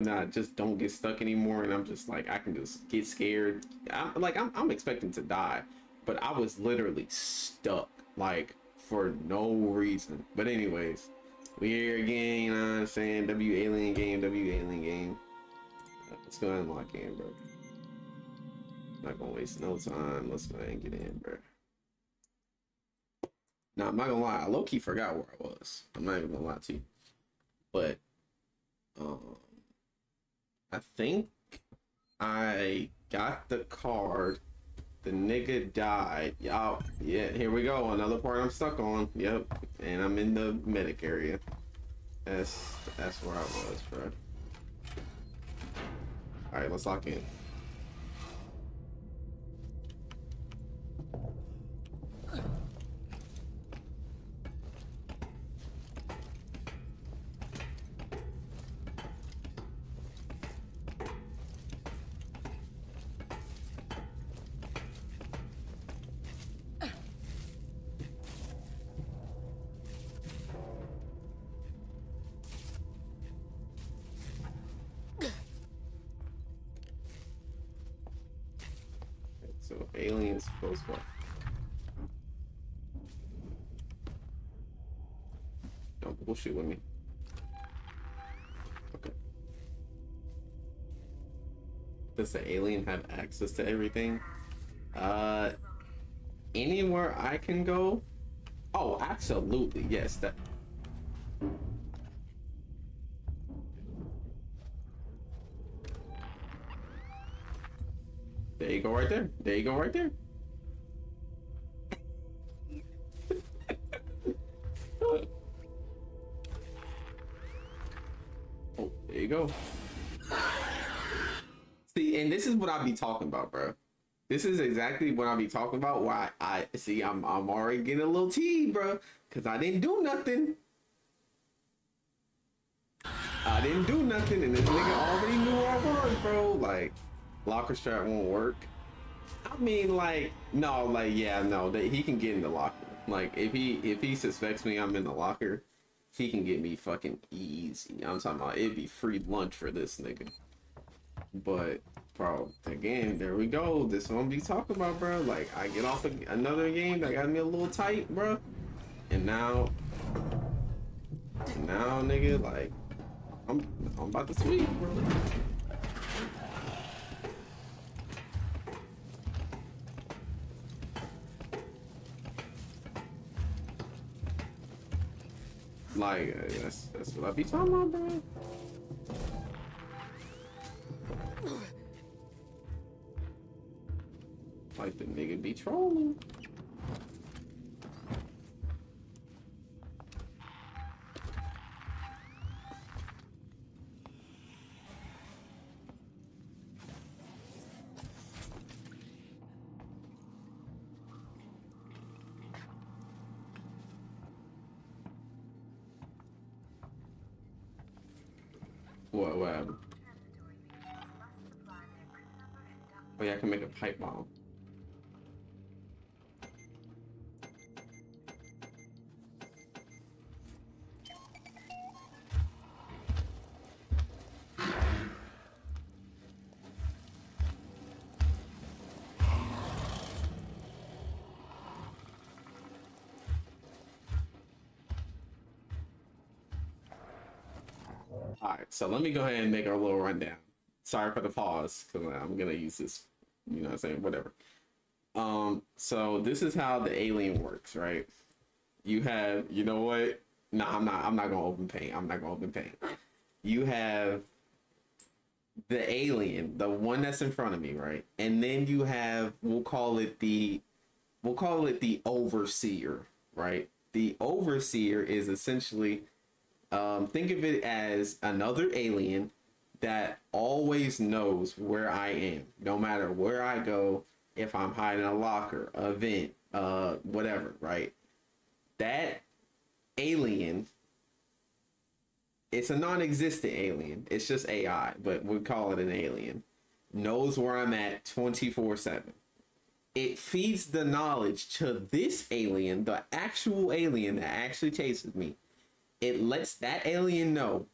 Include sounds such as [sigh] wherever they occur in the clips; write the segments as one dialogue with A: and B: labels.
A: not just don't get stuck anymore and I'm just like I can just get scared. I'm like I'm I'm expecting to die, but I was literally stuck like for no reason. But anyways, we here again, you know what I'm saying? W alien game, W alien game. Let's go ahead and lock in, bro. Not gonna waste no time. Let's go ahead and get in, bro. Now I'm not gonna lie, I low key forgot where I was. I'm not even gonna lie to you. But um I think I got the card. The nigga died. Y'all, yeah, here we go. Another part I'm stuck on. Yep. And I'm in the medic area. That's that's where I was, bro. Alright, let's lock in. Don't bullshit with me. Okay. Does the alien have access to everything? Uh, anywhere I can go? Oh, absolutely. Yes, that. There you go right there. There you go right there. There you go. See, and this is what I be talking about, bro. This is exactly what I be talking about. Why I, see I'm I'm already getting a little tea, bro, because I didn't do nothing. I didn't do nothing, and this nigga already knew I was, bro. Like, locker strap won't work. I mean, like, no, like, yeah, no, that he can get in the locker. Like, if he if he suspects me, I'm in the locker, he can get me fucking easy. I'm talking about it'd be free lunch for this nigga. But, bro, again, there we go. This I'm be talking about, bro. Like, I get off another game that got me a little tight, bro, and now, now, nigga, like, I'm I'm about to sweep, bro. Like, uh, that's, that's what I be talking about, bro. Like, the nigga be trolling. Pipe bomb. All right, so let me go ahead and make our little rundown. Sorry for the pause, because I'm gonna use this. You know what I'm saying? Whatever. Um, so this is how the alien works, right? You have, you know what? No, I'm not. I'm not gonna open paint. I'm not gonna open paint. You have the alien, the one that's in front of me, right? And then you have, we'll call it the, we'll call it the overseer, right? The overseer is essentially um, think of it as another alien that always knows where I am, no matter where I go. If I'm hiding a locker, a vent, uh, whatever, right? That alien, it's a non-existent alien. It's just AI, but we call it an alien. Knows where I'm at 24/7. It feeds the knowledge to this alien, the actual alien that actually chases me it lets that alien know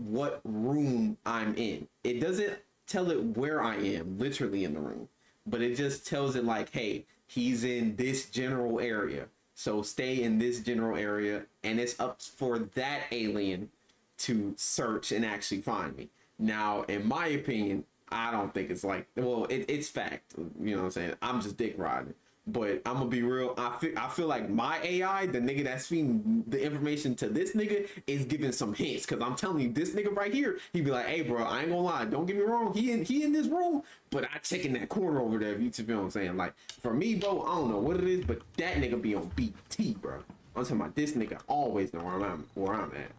A: what room I'm in. It doesn't tell it where I am, literally in the room, but it just tells it like, hey, he's in this general area. So stay in this general area, and it's up for that alien to search and actually find me. Now, in my opinion, I don't think it's like well, it, it's fact. You know what I'm saying? I'm just dick riding. But I'm gonna be real. I feel I feel like my AI, the nigga that's feeding the information to this nigga, is giving some hints. Cause I'm telling you, this nigga right here, he be like, "Hey, bro, I ain't gonna lie. Don't get me wrong. He in he in this room, but I checking that corner over there. If you feel what I'm saying? Like for me, bro, I don't know what it is, but that nigga be on BT, bro. I'm talking about this nigga always know where I'm where I'm at.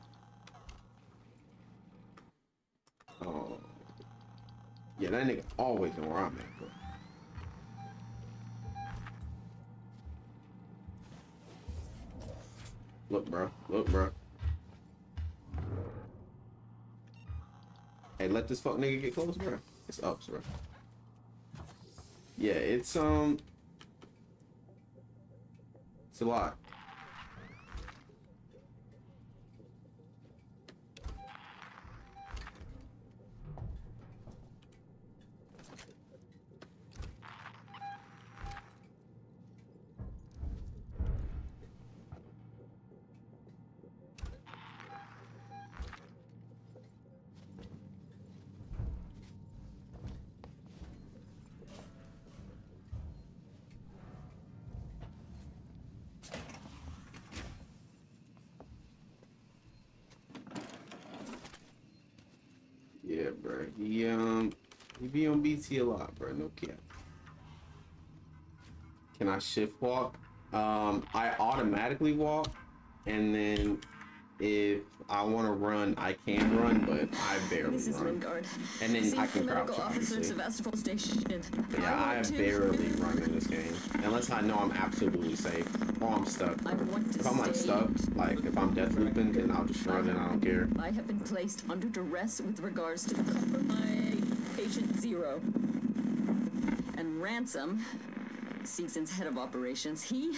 A: Oh, yeah, that nigga always know where I'm at, bro. Look, bro. Look, bro. Hey, let this fuck nigga get close, bro. It's ups, bro. Yeah, it's um, it's a lot. Um he be on BT a lot, bro. No cap. Can I shift walk? Um, I automatically walk, and then if I want to run, I can run, but I barely
B: This is
A: run.
B: Lingard.
A: And then I can
B: medical
A: crouch,
B: officer
A: obviously.
B: Sevastopol Station.
A: Yeah, I
B: to-
A: barely run in this game, unless I know I'm absolutely safe or I'm stuck.
B: I want to
A: If I'm like stuck, like if I'm death looping, then I'll just run and I don't care.
B: I have been placed under duress with regards to the compromise patient zero. And Ransom, Seegson's head of operations, he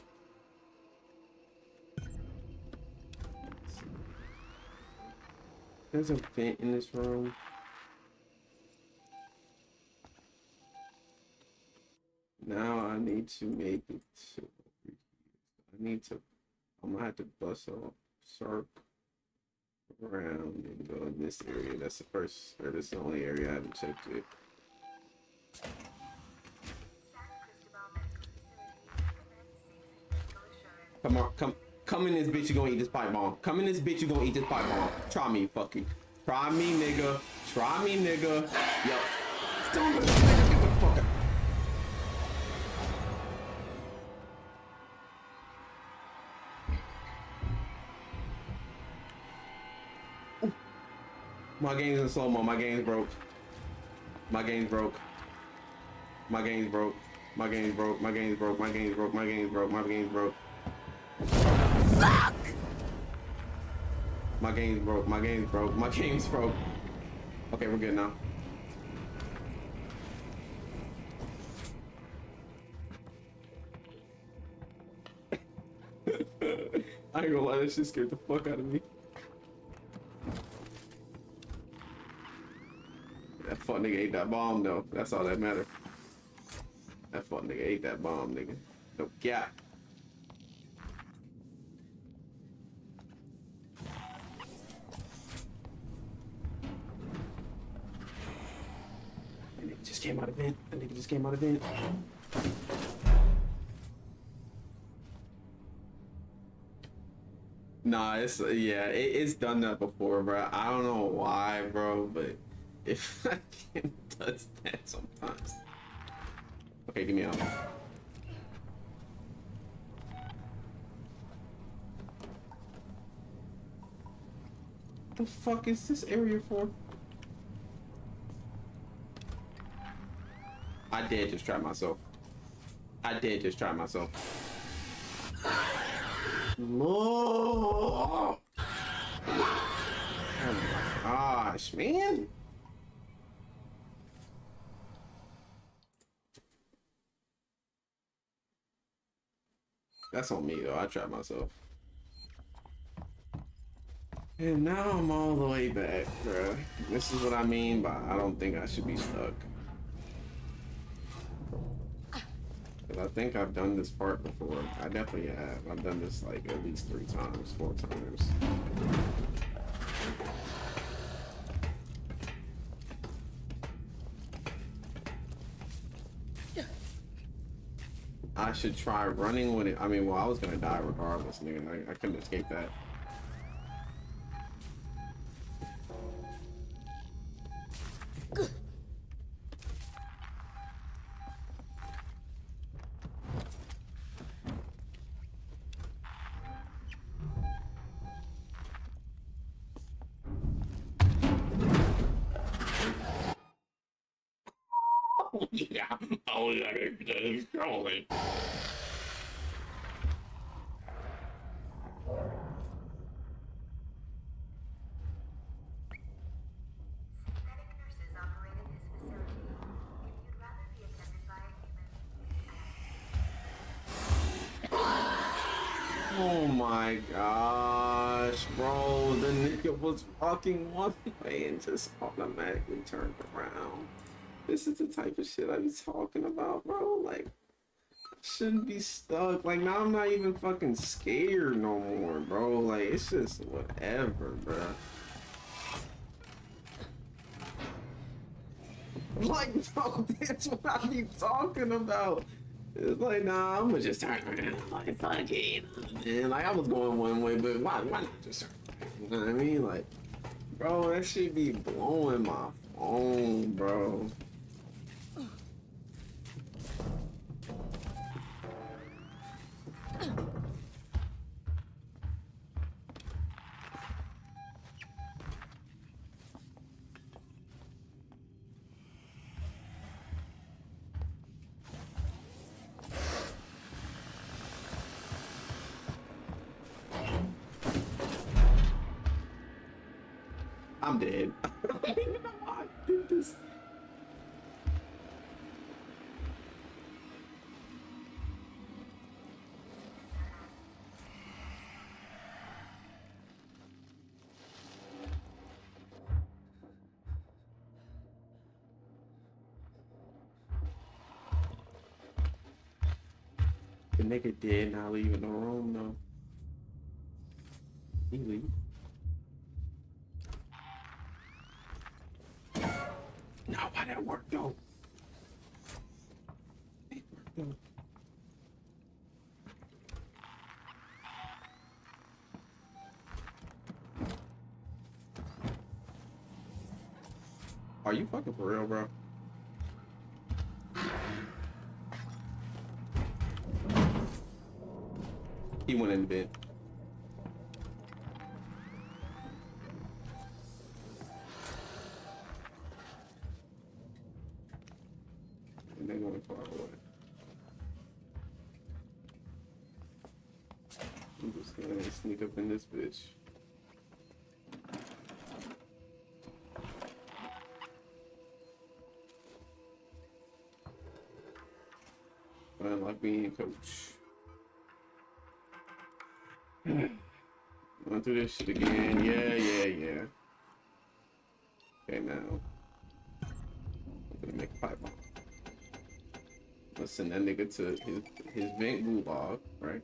A: There's a vent in this room. Now I need to make it to. I need to. I'm gonna have to bust up, circle around, and go in this area. That's the first, or this is the only area I haven't checked it. Come on, come, come in this bitch. You gonna eat this pipe bomb. Come in this bitch. You gonna eat this pipe bomb. Try me, fucking. Try me, nigga. Try me, nigga. Yo. Don't get the fuck out. My game's in slow mo. My game's broke. My game's broke. My game's broke. My game's broke. My game's broke. My game's broke. My game's broke. My game's broke. My game's broke. My game's broke. My [laughs] game's broke. Okay, we're good now. [laughs] I ain't gonna lie, that shit scared the fuck out of me. That fuck nigga ate that bomb though. That's all that matter. That fuck nigga ate that bomb, nigga. No gap. That nigga just came out of vent. That nigga just came out of vent. Nah, it's yeah, it, it's done that before, bro. I don't know why, bro, but if it [laughs] fucking does that sometimes. Okay, give me out. the fuck is this area for? I did just try myself. I did just try myself. Oh my gosh, man. That's on me though. I tried myself. And now I'm all the way back, bruh. This is what I mean by I don't think I should be stuck. Cause I think I've done this part before. I definitely have. I've done this like at least three times, four times. I should try running with it. I mean, well, I was gonna die regardless, nigga. I, I couldn't escape that. Just automatically turned around. This is the type of shit I be talking about, bro. Like, I shouldn't be stuck. Like, now I'm not even fucking scared no more, bro. Like, it's just whatever, bro. [laughs] Like, bro, [laughs] that's what I be talking about. It's like, nah, I'm gonna just turn around. Like, fuck it. And like, I was going one way, but why, why not just turn around? You know what I mean? Like, bro, that shit be blowing my phone, bro. Nigga dead not leaving the room though. He leave. No, why that work though? It worked, though. Are you fucking for real, bro? He went in bed. And they're away. I'm just gonna sneak up in this bitch. Unlock being coach. [clears throat] Run through this shit again. Yeah, yeah, yeah. Okay, now. I'm gonna make a pipe bomb. Let's send that nigga to his his vent gulag, right?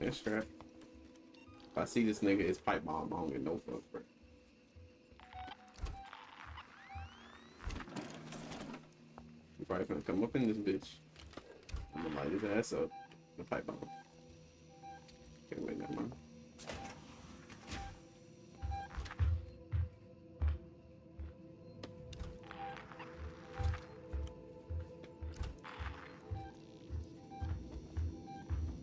A: And strap. If I see this nigga, it's pipe bomb. I don't get no fuck, bro. Probably gonna come up in this bitch. I'm gonna light his ass up. The pipe bomb.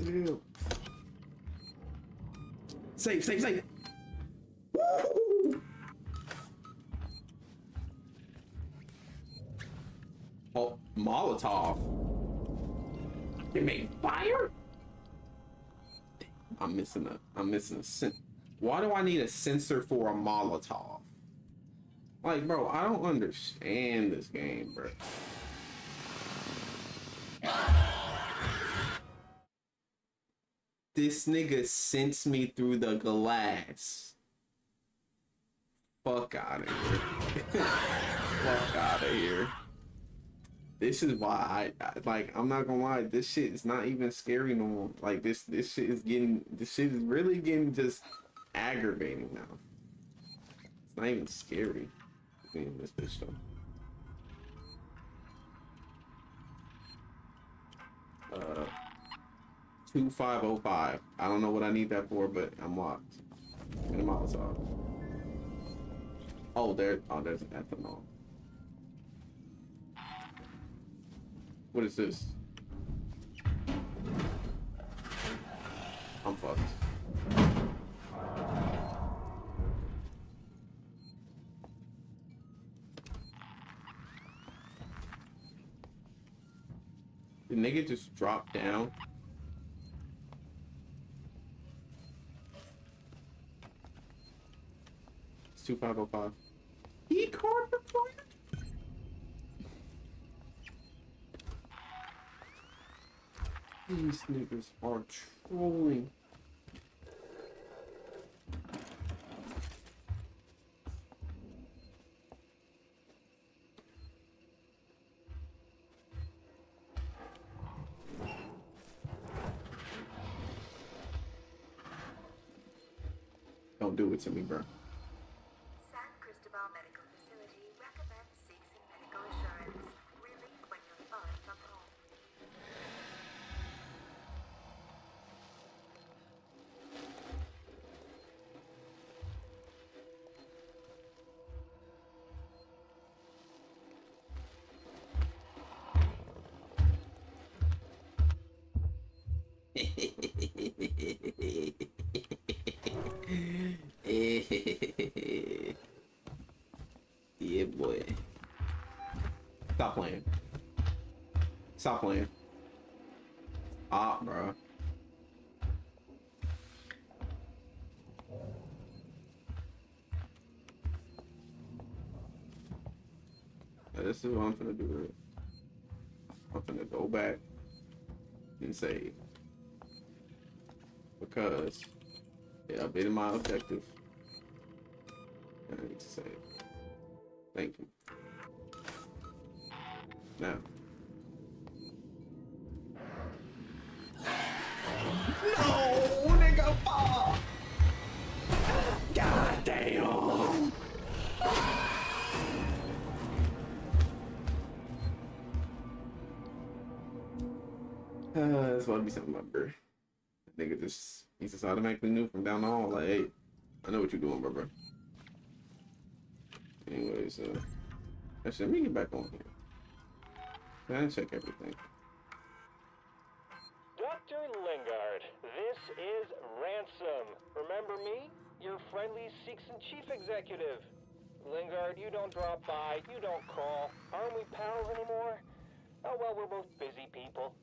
A: nigga mad as hell. Safe, safe, safe. Woo! Oh, Molotov. They make fire? I'm missing a I'm missing a sen Why do I need a sensor for a Molotov? Like, bro, I don't understand this game, bro. This nigga sends me through the glass. Fuck out of here. [laughs] Fuck out of here. This is why I, I like. I'm not gonna lie. This shit is not even scary no more. Like this. This shit is getting. This shit is really getting just aggravating now. It's not even scary. Being this bitch though. Uh. 2505. I don't know what I need that for, but I'm locked. And a Molotov. Oh, there. Oh, there's an ethanol. What is this? I'm fucked. The nigga just dropped down. 2505. E card required? These niggas are trolling. Don't do it to me, bro. Stop playing. Stop playing. Ah, bro. This is what I'm gonna do. I'm gonna go back and save because it updated my objective. Uh, this about to be something about bro. Nigga just he just automatically knew from down the hall, like, hey, I know what you're doing, bro, bro. Anyways, uh actually let me get back on here. Can I check everything?
C: Dr. Lingard, this is Ransom. Remember me? Your friendly Seegson chief executive. Lingard, you don't drop by, you don't call. Aren't we pals anymore? Oh, well, we're both busy people.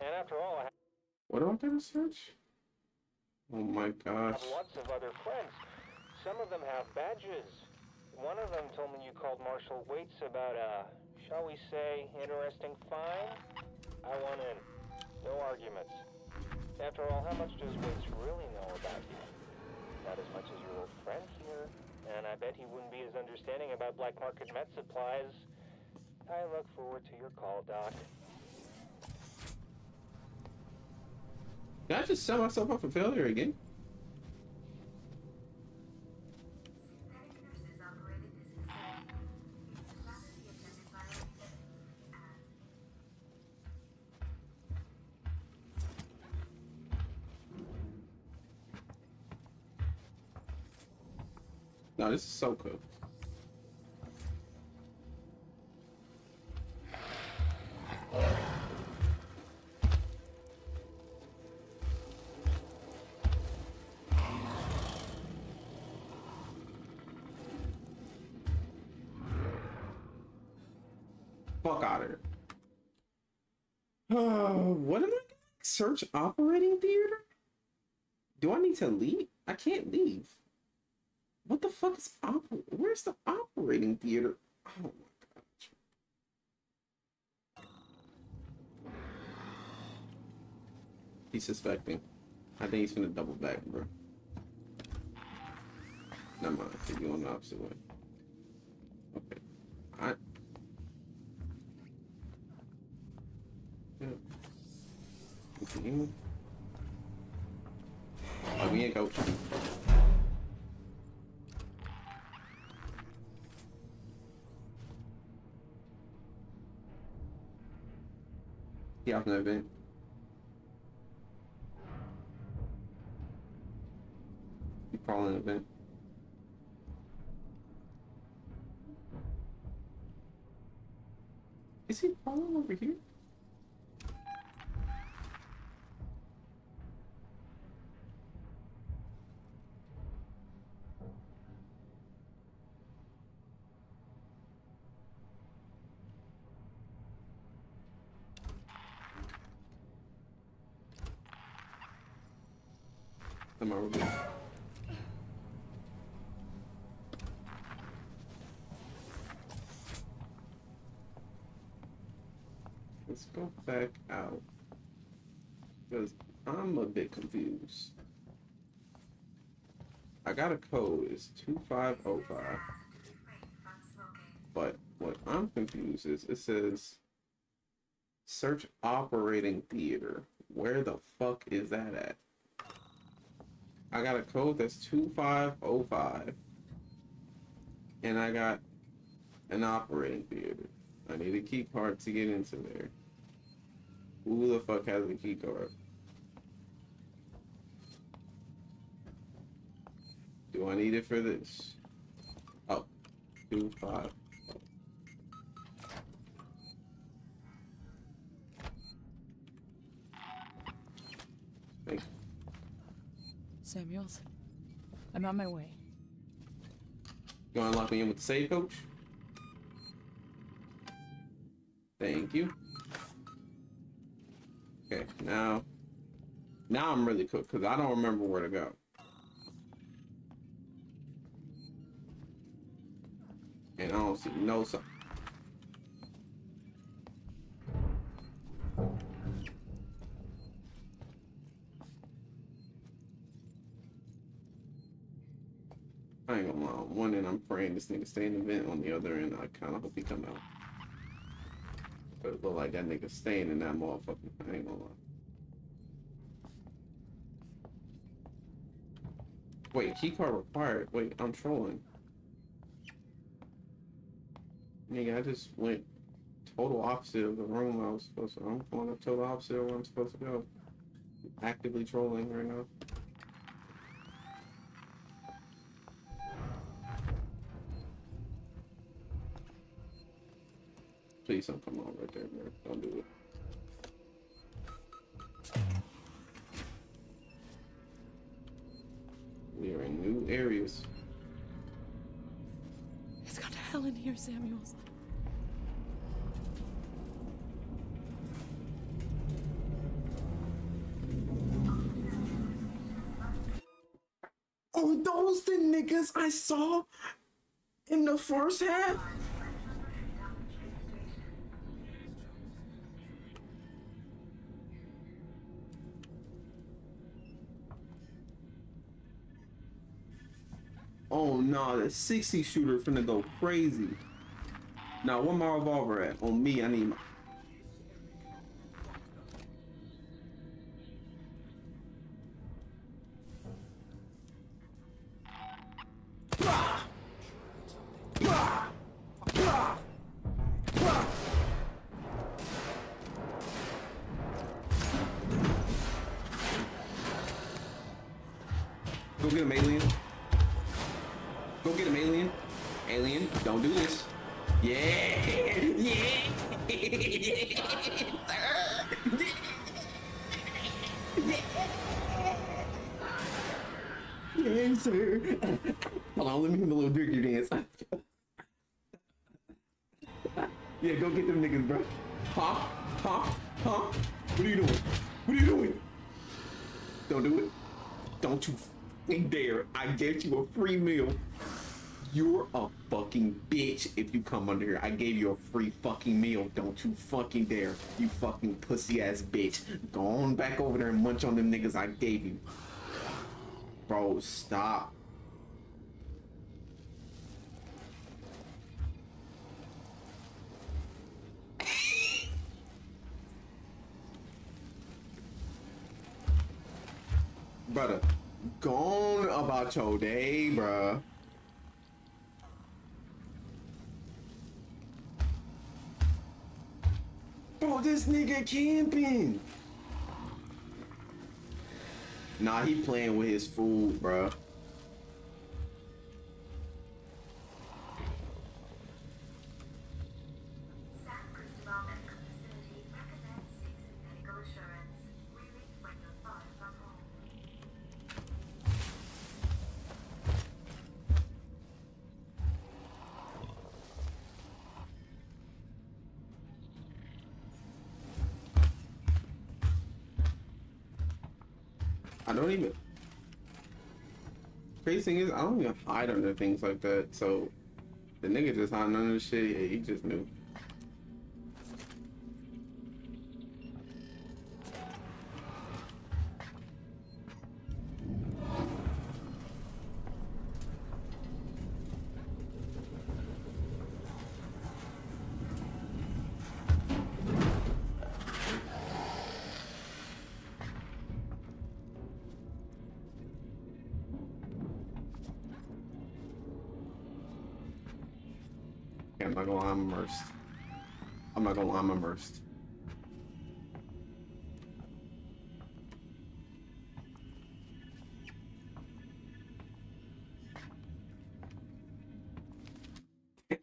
C: And after all, I
A: What do I gotta search? Oh my gosh.
C: lots of other friends. Some of them have badges. One of them told me you called Marshal Waits about a, shall we say, interesting find. I want in. No arguments. After all, how much does Waits really know about you? Not as much as your old friend here. And I bet he wouldn't be as understanding about black market med supplies. I look forward to your call, Doc.
A: Did I just set myself up for failure again? No, this is so cool. Search operating theater? Do I need to leave? I can't leave. What the fuck is oper? Where's the operating theater? Oh my gosh. He's suspecting. I think he's gonna double back, bro. Never mind. He's on the opposite way. Okay. I. Yeah. Continue. Oh, we ain't coach. He off an event. He crawling an event. Is he crawling over here? Am I really? Let's go back out. Because I'm a bit confused. I got a code. It's 2505.
D: refrain from smoking.
A: But what I'm confused is it says search operating theater. Where the fuck is that at? I got a code that's 2505. And I got an operating theater. I need a key card to get into there. Who the fuck has a key card? Do I need it for this? Oh, two five. Thank you.
E: Samuels, I'm on my way.
A: You want to lock me in with the save coach? Thank you. Okay, now, now I'm really cooked because I don't remember where to go. And I don't see no sign. I ain't gonna lie. On one end, I'm praying this nigga stay in the vent. On the other end, I kind of hope he come out. But it like that nigga staying in that motherfucker. I ain't gonna lie. Wait, keycard required. Wait, I'm trolling. Nigga, I just went total opposite of the room I was supposed to. I'm going up total opposite of where I'm supposed to go. Actively trolling right now. Please don't come on right there, man. Don't do it. We are in new areas.
E: It's got hell in here, Samuels.
A: Oh, those the niggas I saw in the first half? Oh no, the 60 shooter finna go crazy. Now, where my revolver at? On me, I need my. Bro. Huh? Huh? Huh? What are you doing? What are you doing? Don't do it. Don't you dare. I get you a free meal. You're a fucking bitch if you come under here. I gave you a free fucking meal. Don't you fucking dare. You fucking pussy ass bitch. Go on back over there and munch on them niggas I gave you. Bro, stop. Brother, go on about your day, bruh. Bro, this nigga camping. Nah, he playing with his food, bruh. Don't even. Crazy thing is, I don't even hide under things like that. So, the nigga just hiding under the shit. Yeah, he just knew.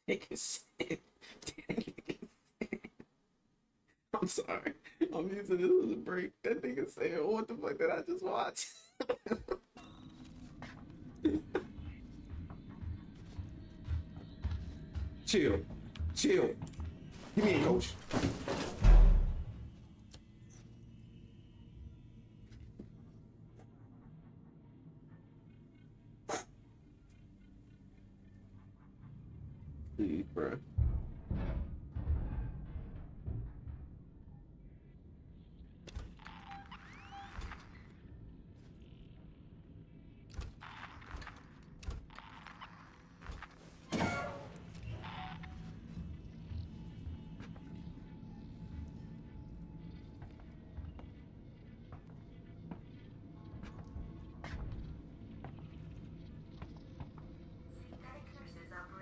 A: Nigga said- [laughs] I'm sorry. I'm using this as a break. That nigga said, what the fuck did I just watch? [laughs] Chill. Chill. Please, bro.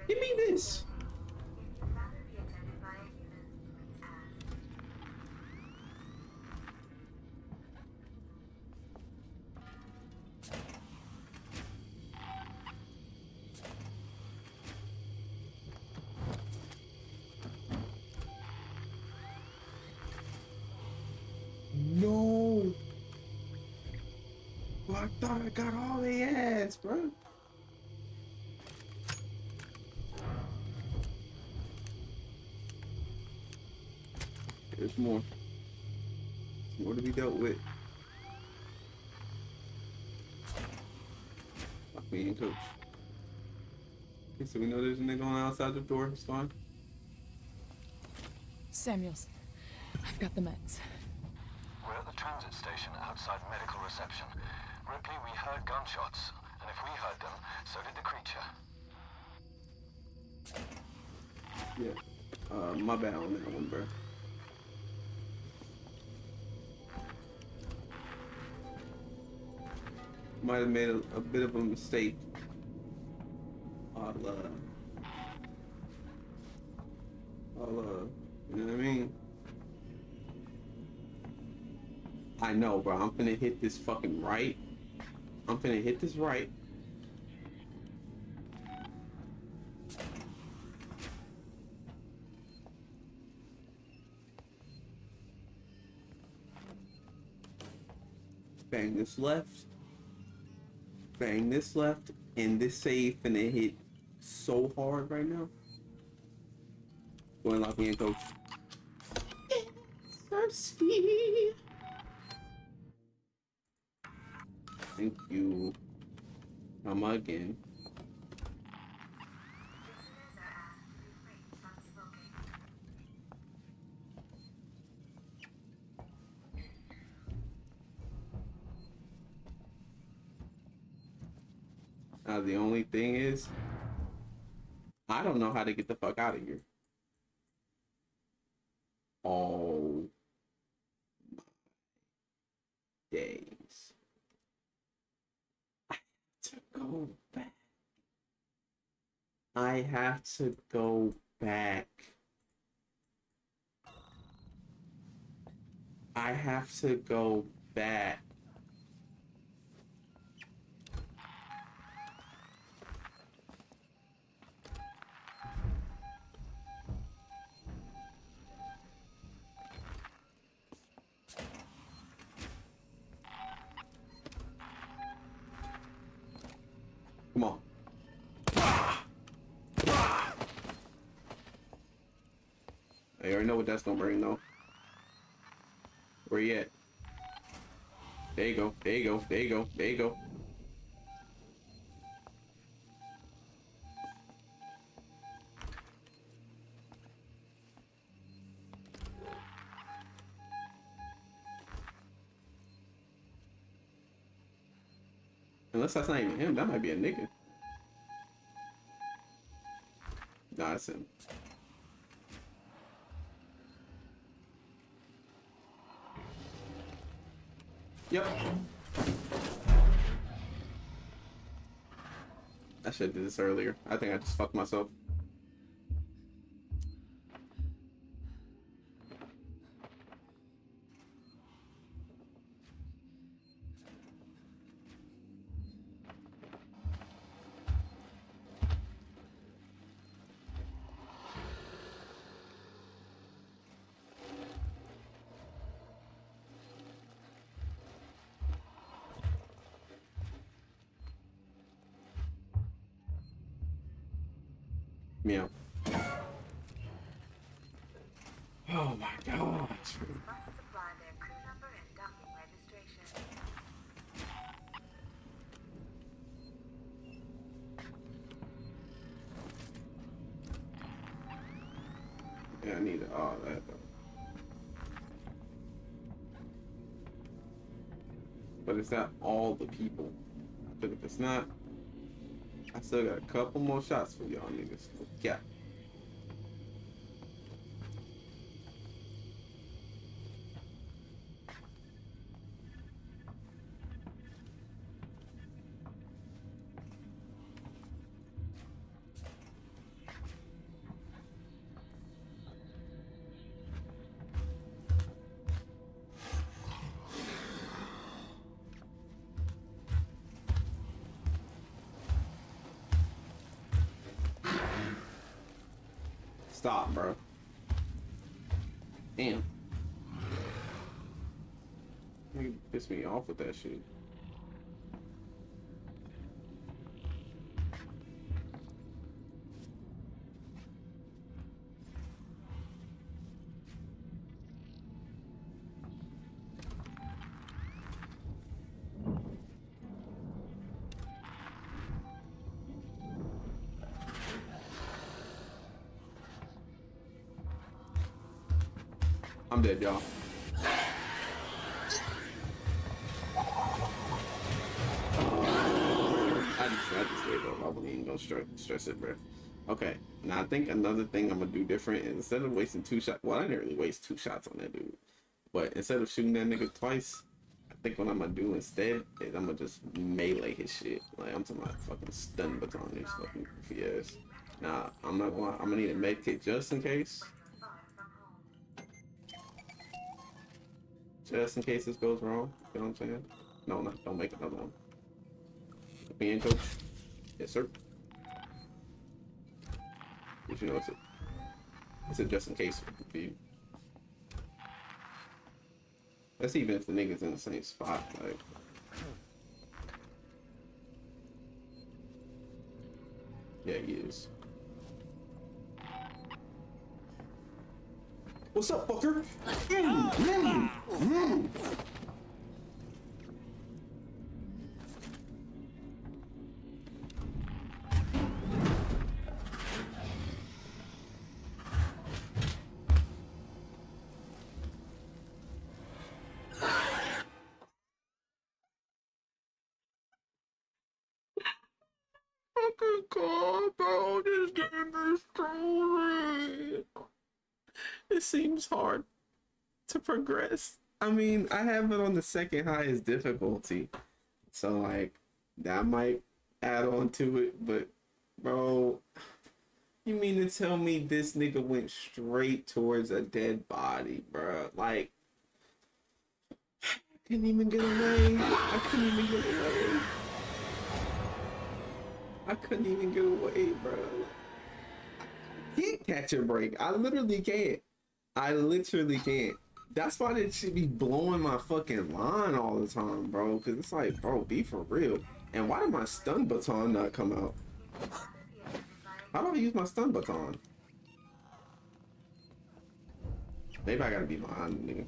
A: Give me this. Thought I got all the ass, bro. There's more. There's more to be dealt with. Fuck me and coach. Okay, so we know there's a nigga on the outside the door. It's fine.
E: Samuels, I've got the meds.
F: We're at the transit station outside medical reception. Ripley, we heard gunshots, and if we heard them, so did the creature.
A: Yeah. Uh, my bad on that one, bro. Might have made a, a bit of a mistake. I'll, uh, I'll, uh, you know what I mean? I know, bro. I'm gonna hit this fucking right. I'm gonna hit this right. Bang this left. Bang this left. And this save finna hit so hard right now. Go and lock me in, coach. Thirsty. Thank you. Come again. Now the only thing is, I don't know how to get the fuck out of here. Oh my days. Go back. I have to go back. I have to go back. Come on. I already know what that's gonna bring though. Where you at? There you go. There you go. There you go. There you go. Unless that's not even him, that might be a nigga. Nah, it's him. Yep. I should have did this earlier. I think I just fucked myself. All the people? But if it's not, I still got a couple more shots for y'all. Stop, bro. Damn. You piss me off with that shit. Dead, y'all. I just, I just gave up. I wasn't even gonna stress, stress it, bro. Okay, now I think another thing I'm gonna do different is instead of wasting two shots, well, I didn't really waste two shots on that dude, but instead of shooting that nigga twice, I think what I'm gonna do instead is I'm gonna just melee his shit. Like I'm talking about fucking stun baton his fucking goofy. Now I'm not gonna. I'm gonna need a med kit just in case. Just in case this goes wrong. You know what I'm saying? No, no, don't make another one. Being coach. Yes, sir. If you know it's a, it's a just in case you. That's even if the nigga's in the same spot. Like, yeah, he is. What's up, fucker? Mm, mm, mm. Seems hard to progress. I mean, I have it on the second highest difficulty. So, like, that might add on to it. But, bro, you mean to tell me this nigga went straight towards a dead body, bro? Like, I couldn't even get away. I couldn't even get away. I couldn't even get away, bro. I can't catch a break. I literally can't. I literally can't. That's why they should be blowing my fucking line all the time, bro. Cause it's like, bro, be for real. And why did my stun baton not come out? How do I use my stun baton? Maybe I gotta be behind nigga.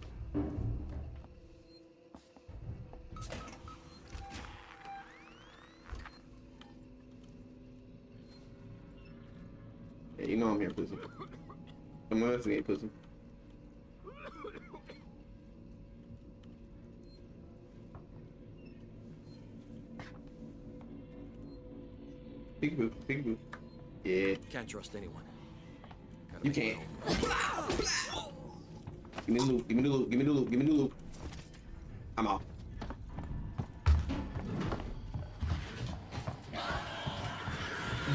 A: Yeah, you know I'm here, pussy. I'm gonna pussy. Peekaboo, peekaboo. Yeah.
G: Can't trust anyone. Gotta
A: You can't. Give me the loop, give me the loop, give me the loop, give me the loop. I'm out.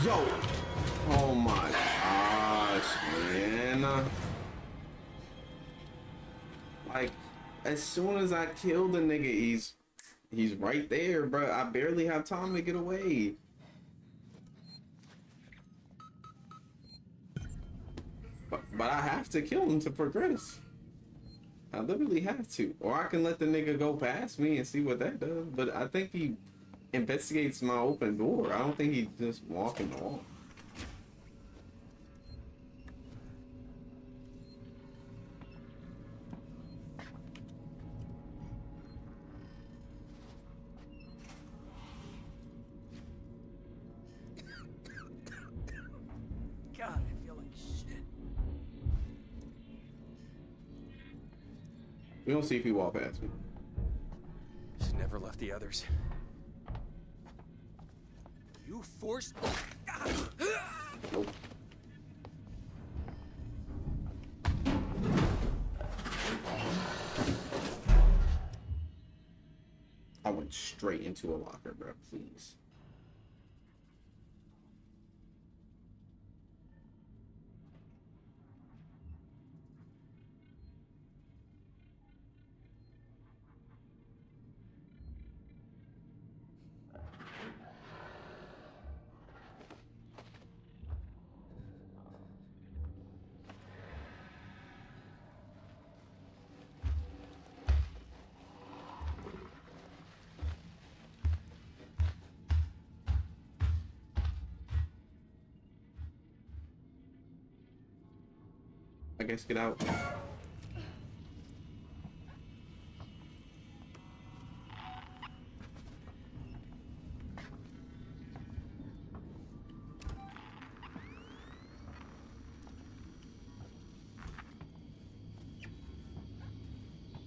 A: Yo! Oh my gosh, man. Like, as soon as I kill the nigga, he's he's right there, bro. I barely have time to get away. But, I have to kill him to progress. I literally have to. Or I can let the nigga go past me and see what that does. But I think he investigates my open door. I don't think he's just walking off. Don't see if he walk past me.
G: She's never left the others. You forced.
A: Nope. I went straight into a locker, bro. Please. I guess get out.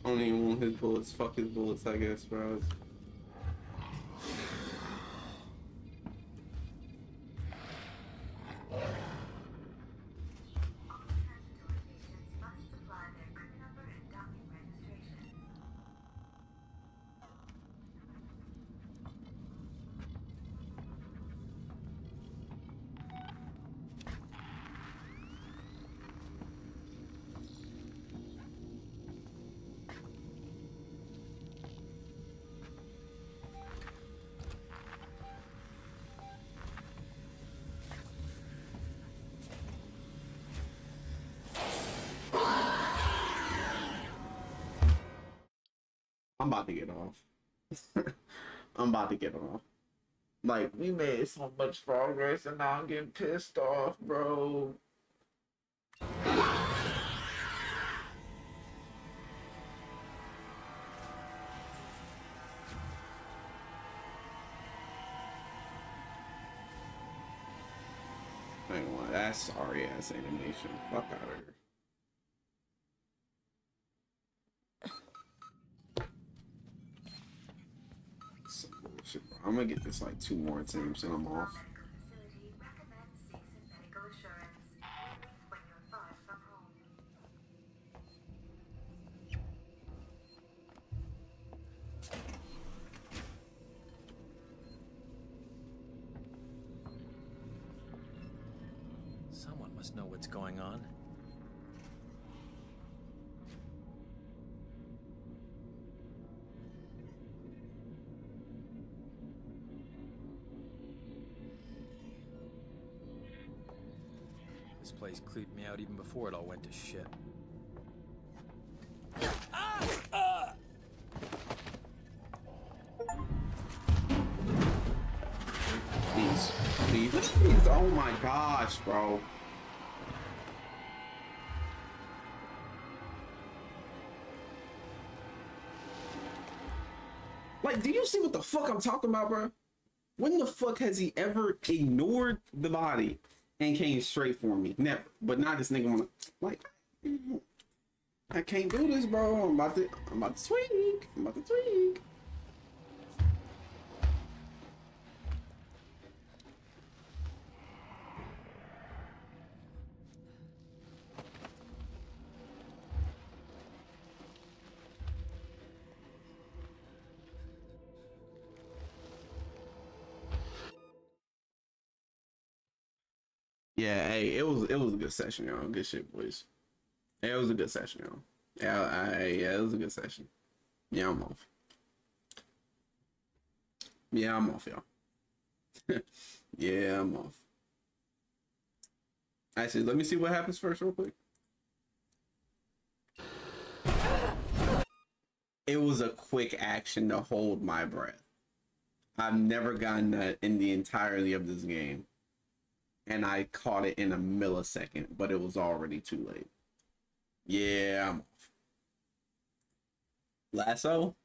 A: I don't even want his bullets. Fuck his bullets, I guess, bro. About to get off. [laughs] I'm about to get off. Like we made so much progress, and now I'm getting pissed off, bro. That's sorry ass animation. Fuck out of here. Some bullshit, bro. I'm gonna get this like two more times and I'm off.
G: Out even before it all went to shit.
A: Please, please, please. Oh my gosh, bro. Like, do you see what the fuck I'm talking about, bro? When the fuck has he ever ignored the body and came straight for me? Never. But now this nigga wanna like I can't do this, bro. I'm about to I'm about to tweak. I'm about to tweak. Hey, it was it was a good session, y'all. Good shit, boys. It was a good session, y'all. Yeah, I, yeah, it was a good session. Yeah, I'm off. Yeah, I'm off, y'all. [laughs] yeah, I'm off. Actually, let me see what happens first, real quick. It was a quick action to hold my breath. I've never gotten that in the entirety of this game and I caught it in a millisecond, but it was already too late. Yeah, I'm off. Lasso?